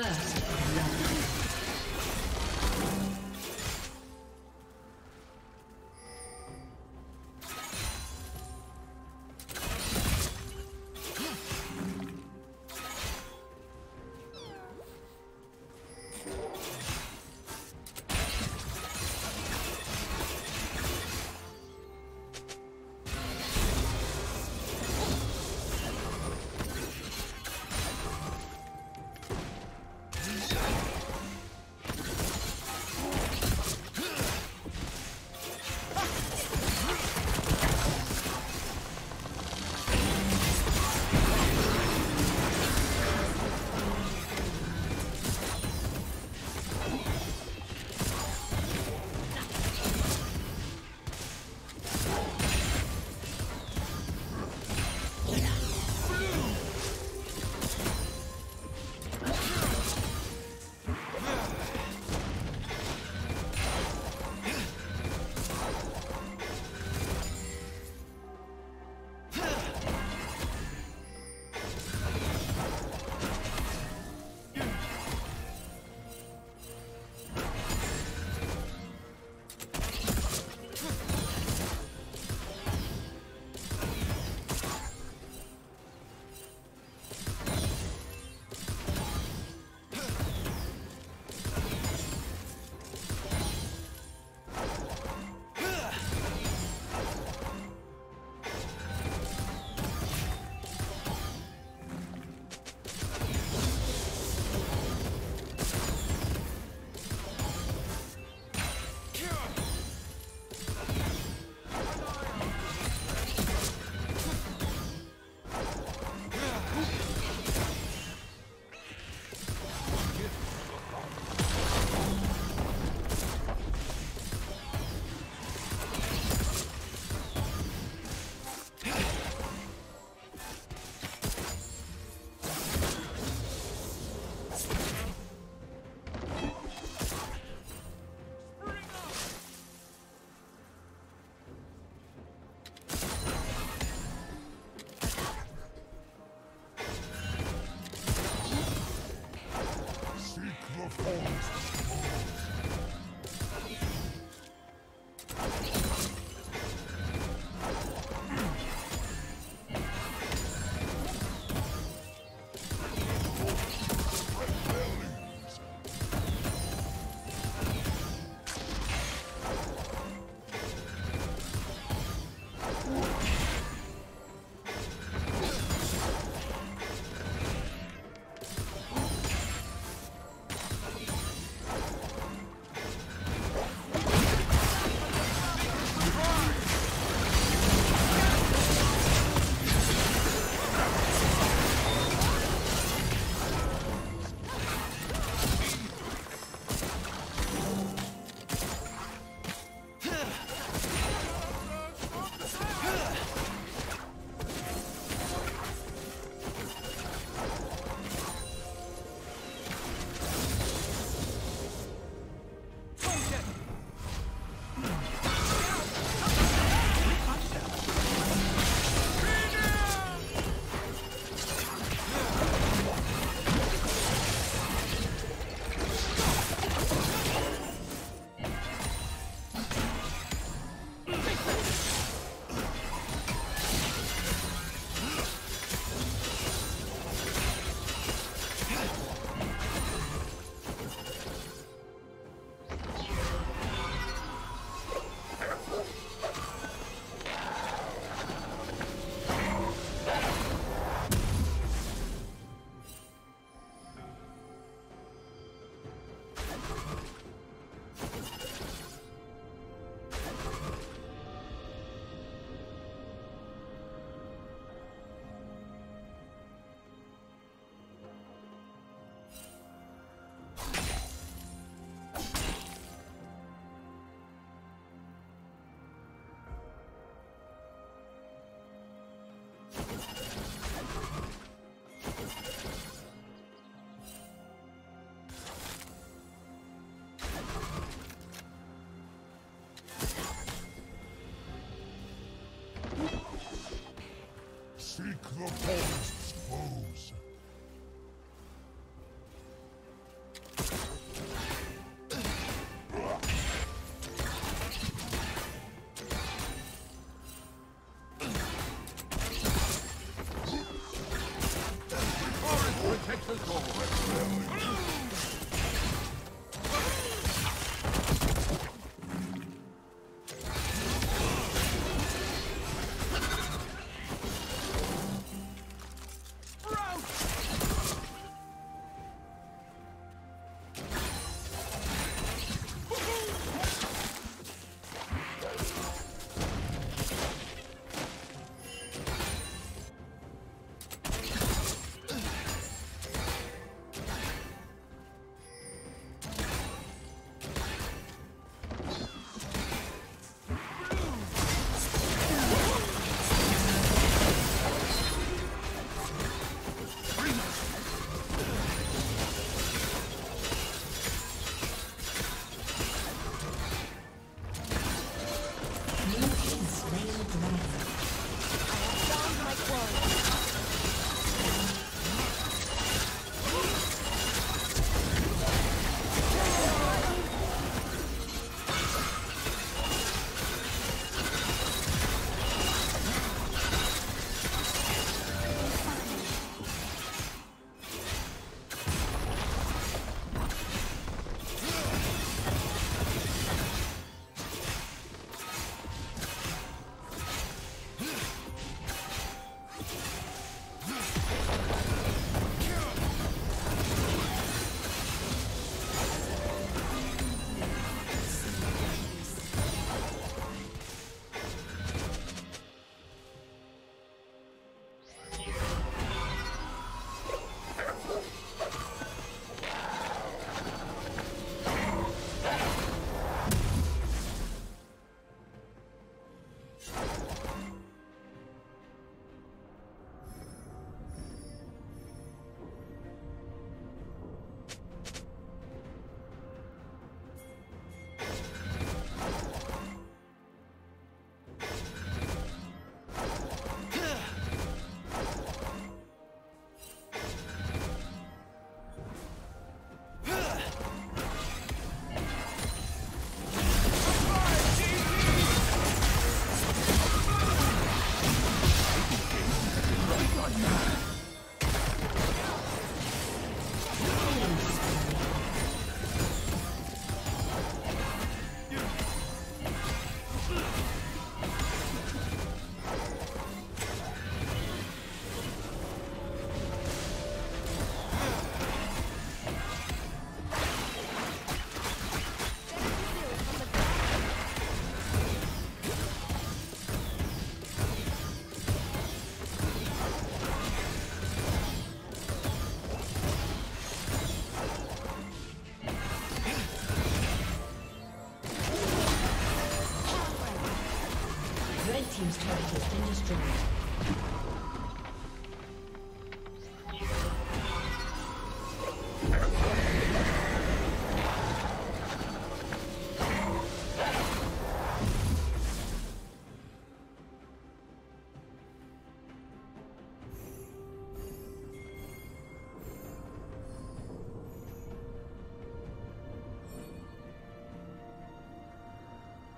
First blood.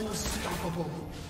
Unstoppable.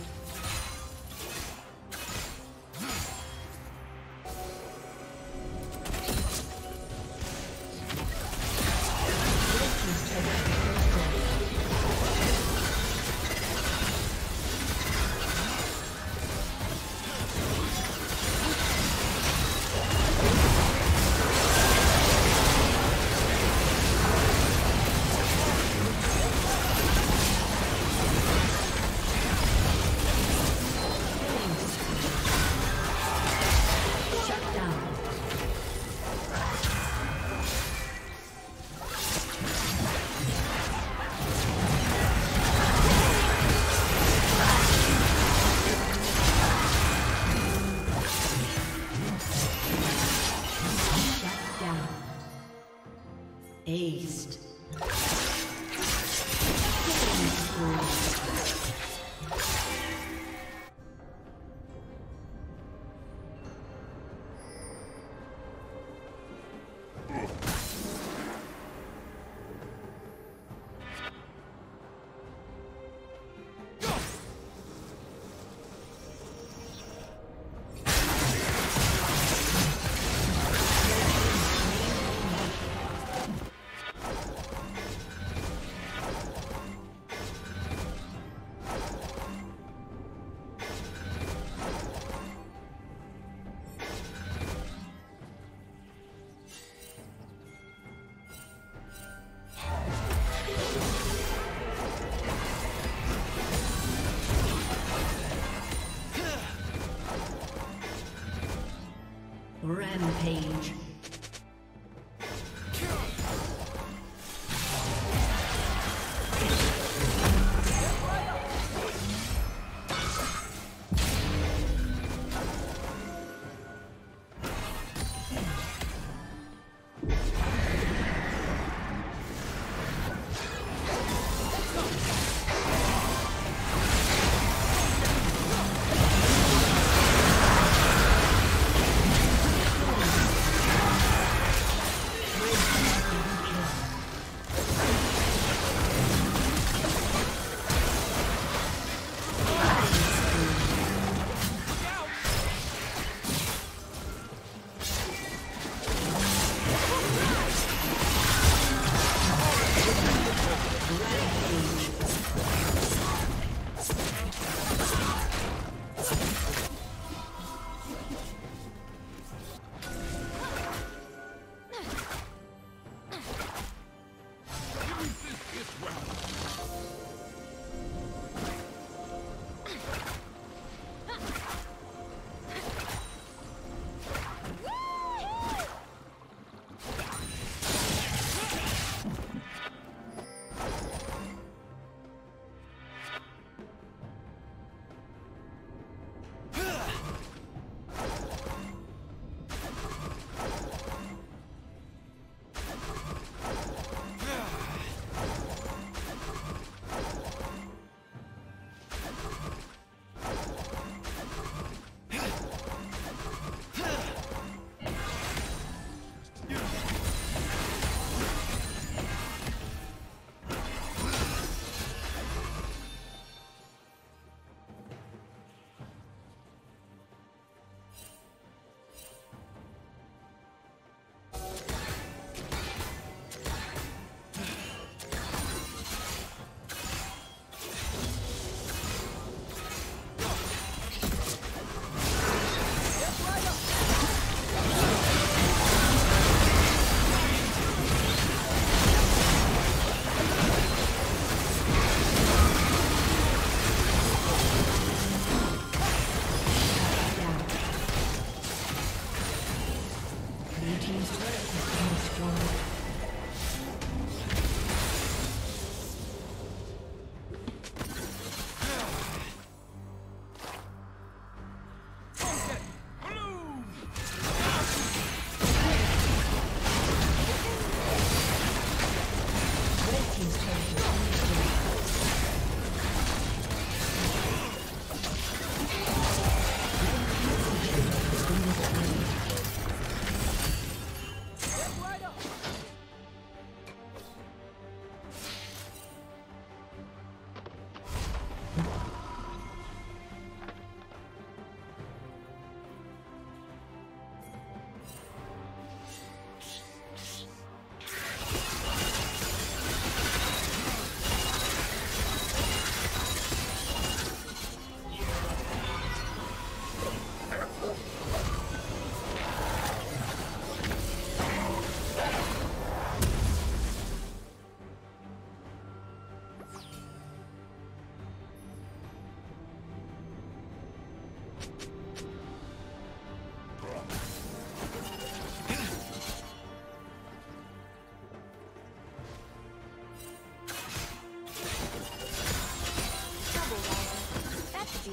Rampage.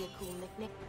a cool nickname.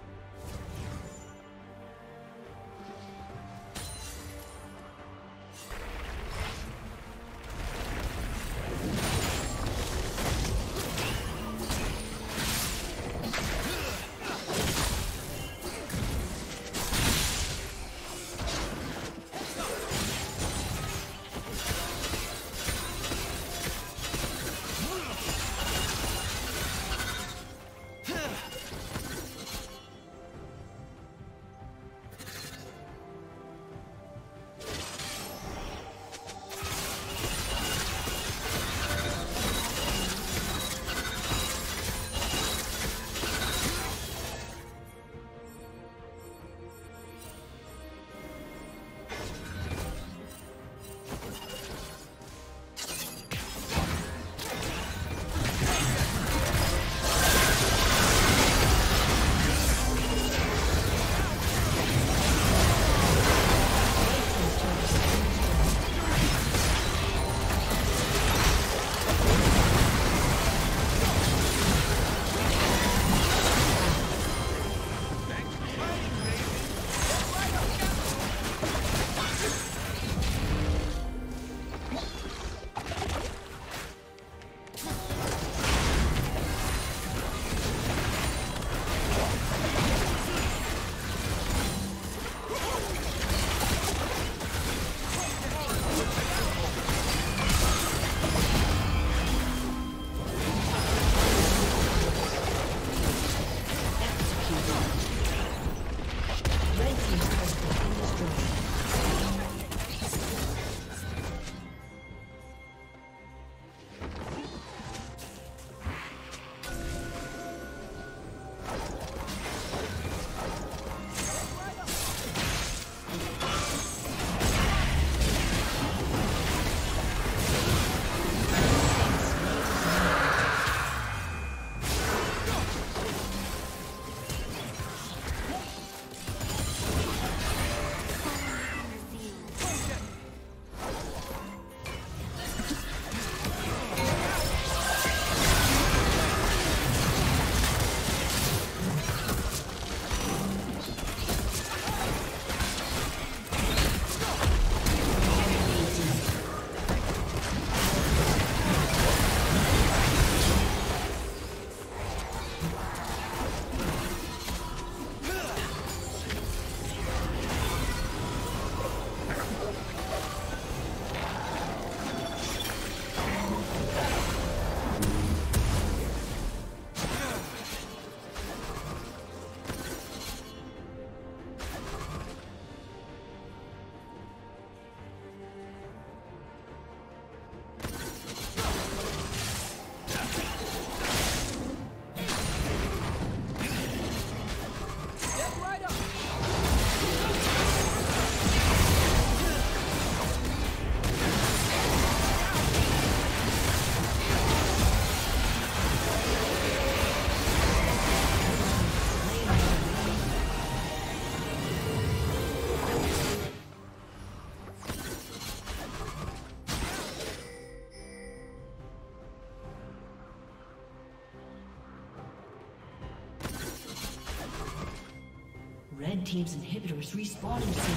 Team's inhibitors respawning soon.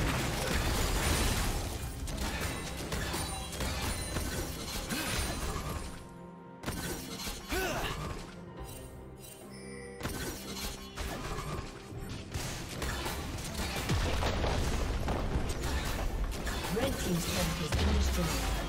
Red Team's turret has been destroyed.